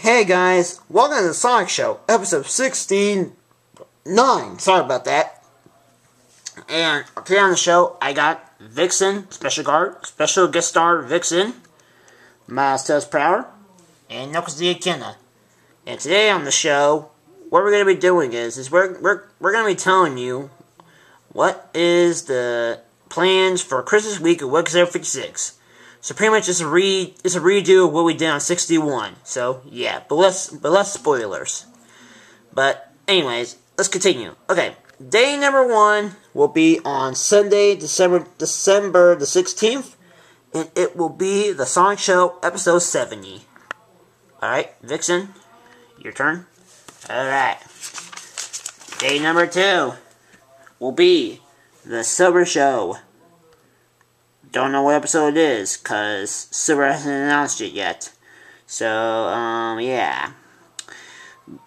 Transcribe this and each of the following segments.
Hey guys, welcome to the Sonic Show, episode 16 9. Sorry about that. And today on the show, I got Vixen, special guard, special guest star Vixen, Miles Tails Prower, and Knuckles the Echidna. And today on the show, what we're going to be doing is, is we're, we're, we're going to be telling you what is the plans for Christmas week of Web 56. So pretty much it's a re it's a redo of what we did on 61. So yeah, but less but less spoilers. But anyways, let's continue. Okay, day number one will be on Sunday, December December the 16th, and it will be the Sonic Show episode 70. Alright, Vixen, your turn. Alright. Day number two will be the Silver Show. Don't know what episode it is, because Silver hasn't announced it yet. So, um, yeah.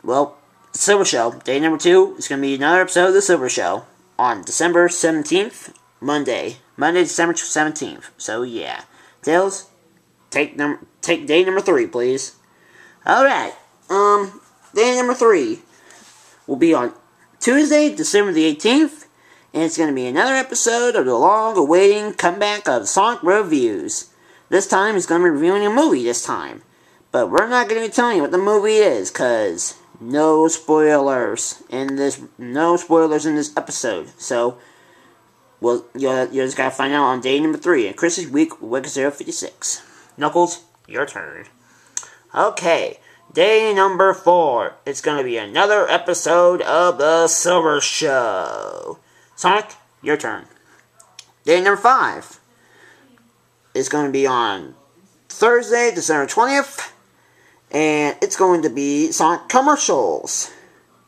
Well, Silver Show, day number two, is going to be another episode of the Silver Show on December 17th, Monday. Monday, December 17th. So, yeah. Tails, take number take day number three, please. Alright. Um, day number three will be on Tuesday, December the 18th and it's going to be another episode of the long-awaiting comeback of Sonic Reviews. This time, it's going to be reviewing a movie this time. But we're not going to be telling you what the movie is, because no spoilers in this, no spoilers in this episode. So, well, you you just got to find out on day number three in Christmas week, week 056. Knuckles, your turn. Okay, day number four. It's going to be another episode of The Silver Show. Sonic, your turn. Day number five is going to be on Thursday, December 20th, and it's going to be Sonic commercials.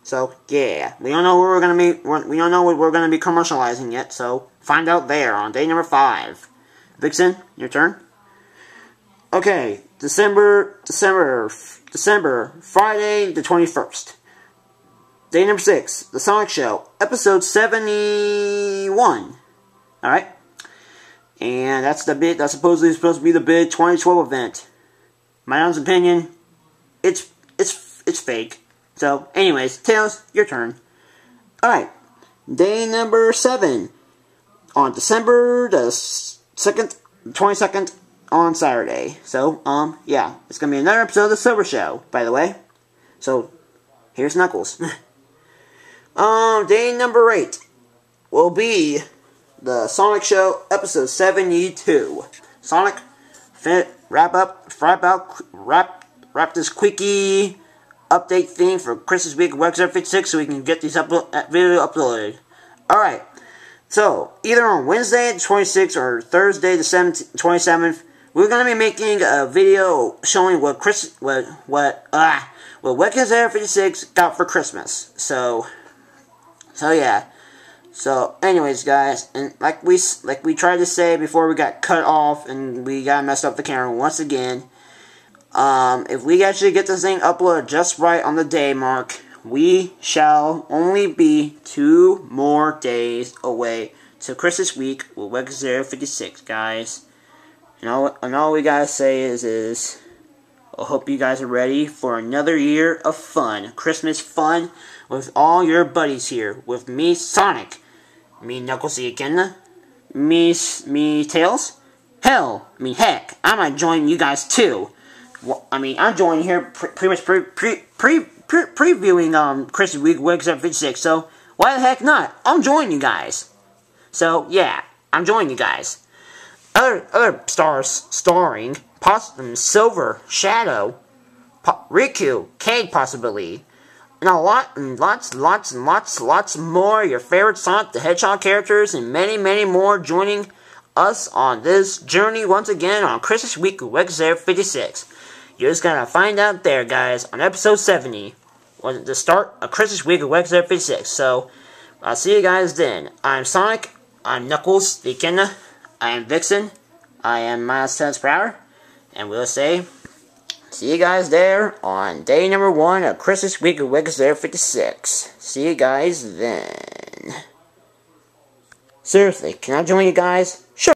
So, yeah, we don't know where we're going to be, we don't know what we're going to be commercializing yet, so find out there on day number five. Vixen, your turn. Okay, December, December, December, Friday the 21st. Day number six, The Sonic Show, episode 71. Alright? And that's the bit, that's supposedly supposed to be the big 2012 event. My own opinion, it's, it's, it's fake. So, anyways, Tails, your turn. Alright. Day number seven. On December the 2nd, 22nd, on Saturday. So, um, yeah. It's gonna be another episode of The Silver Show, by the way. So, here's Knuckles. Um, day number eight will be the Sonic Show episode 72. Sonic, fit, wrap up, wrap out, wrap, wrap this quickie update thing for Christmas week Wax 56 so we can get these uplo- uh, video uploaded. Alright, so either on Wednesday the 26th or Thursday the 17th, 27th, we're gonna be making a video showing what Chris, what, what, ah, what Wax 56 got for Christmas. So, so yeah. So anyways, guys, and like we like we tried to say before we got cut off and we got messed up the camera once again. Um, if we actually get this thing uploaded just right on the day mark, we shall only be two more days away to Christmas week with Weg 056, guys. And all, and all we gotta say is, is I hope you guys are ready for another year of fun. Christmas fun with all your buddies here. With me, Sonic. Me, Knuckles Echidna. Me, me, Tails. Hell, I mean, heck, I might join you guys too. Well, I mean, I'm joining here pre pretty much pre pre pre, pre previewing um Christmas week, week 56. So why the heck not? I'm joining you guys. So yeah, I'm joining you guys. Other other stars starring Possum, Silver, Shadow, po Riku, Cade possibly, and a lot and lots, and lots and lots, lots more your favorite Sonic the Hedgehog characters and many, many more joining us on this journey once again on Christmas week of Wex 56. You're just gonna find out there, guys, on episode 70, when the start of Christmas week of Wex 56. So, I'll see you guys then. I'm Sonic, I'm Knuckles the Echidna, I am Vixen, I am Miles Tennis Power, and we'll say, see you guys there on day number one of Christmas week of Wex 56. See you guys then. Seriously, can I join you guys? Sure.